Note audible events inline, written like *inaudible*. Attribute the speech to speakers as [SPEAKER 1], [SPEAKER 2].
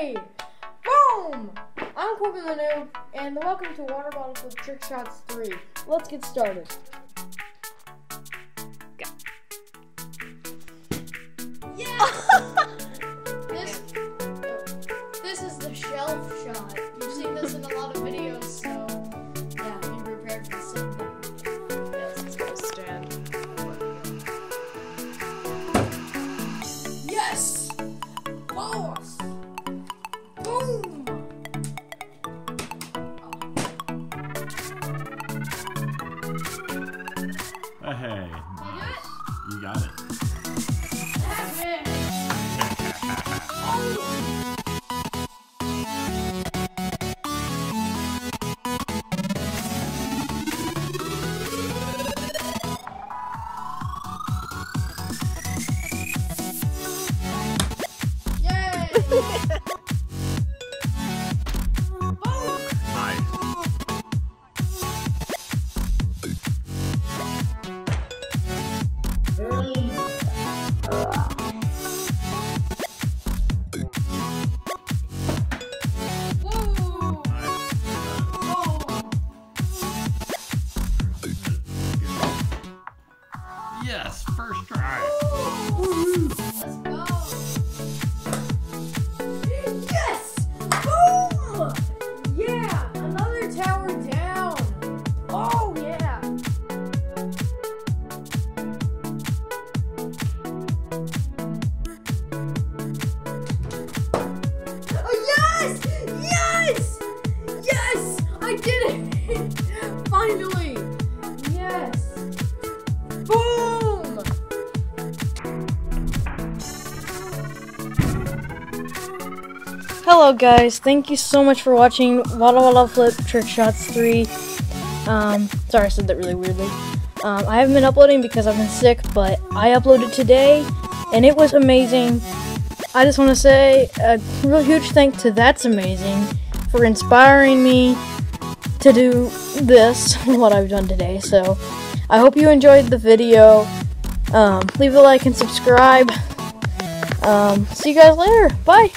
[SPEAKER 1] Yay! Boom! I'm Corban the Noob, and welcome to Water Bottle Flip Trick Shots 3. Let's get started. *laughs* This, this is the shelf shot.
[SPEAKER 2] Hey, nice. You got it.
[SPEAKER 1] Yay! *laughs*
[SPEAKER 2] Yes, first try.
[SPEAKER 1] Let's go! Hello guys, thank you so much for watching Walla Walla Flip Trick Shots 3. Um, sorry I said that really weirdly. Um, I haven't been uploading because I've been sick, but I uploaded today and it was amazing. I just want to say a real huge thank to That's Amazing for inspiring me to do this, *laughs* what I've done today. So I hope you enjoyed the video. Um, leave a like and subscribe. Um, see you guys later. Bye.